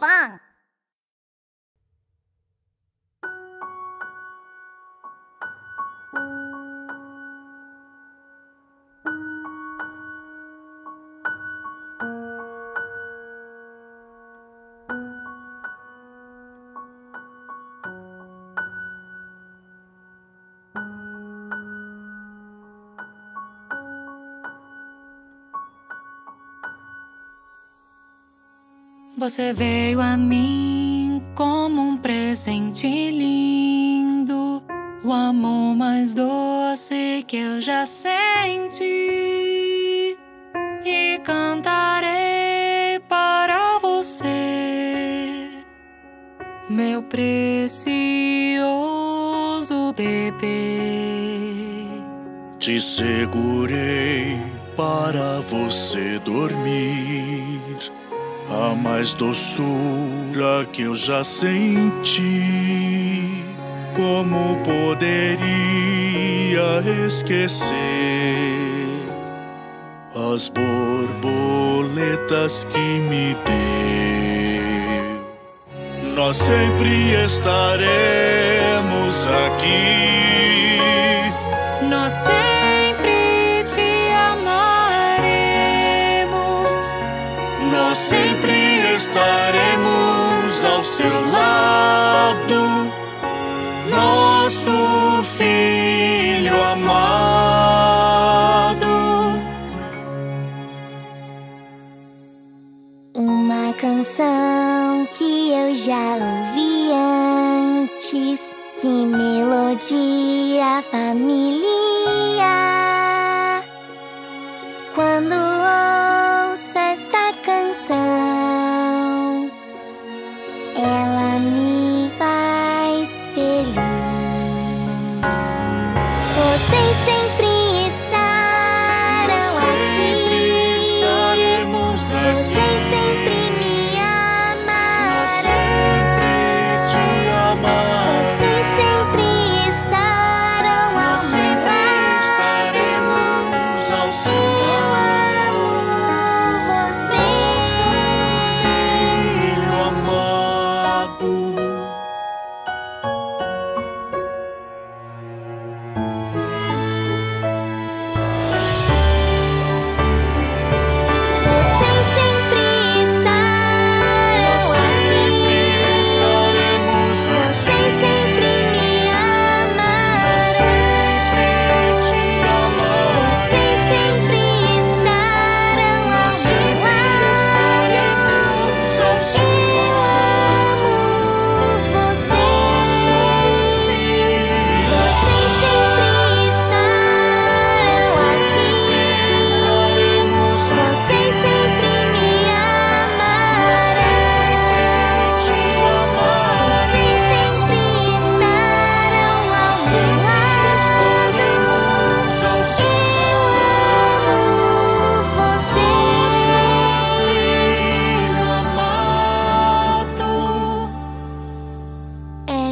棒。Você veio a mim como um presente lindo, o amor mais doce que eu já senti. E cantarei para você, meu precioso bebê. Te segurei para você dormir a mais doçura que eu já senti. Como poderia esquecer as borboletas que me deu? Nós sempre estaremos aqui. Estaremos ao seu lado, nosso filho amado. Uma canção que eu já ouvi antes. Que melodia familiar. Me faz feliz. Vocês sempre estarão Sempre aqui. estaremos aqui. Vocês sempre me Nós sempre te amarão.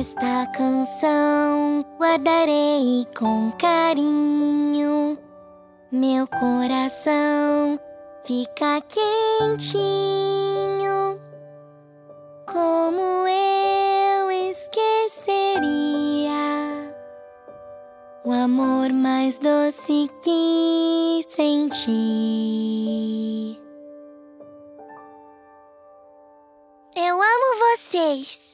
Esta canção guardarei com carinho. Meu coração fica quentinho. Como eu esqueceria o amor mais doce que senti? Eu amo vocês.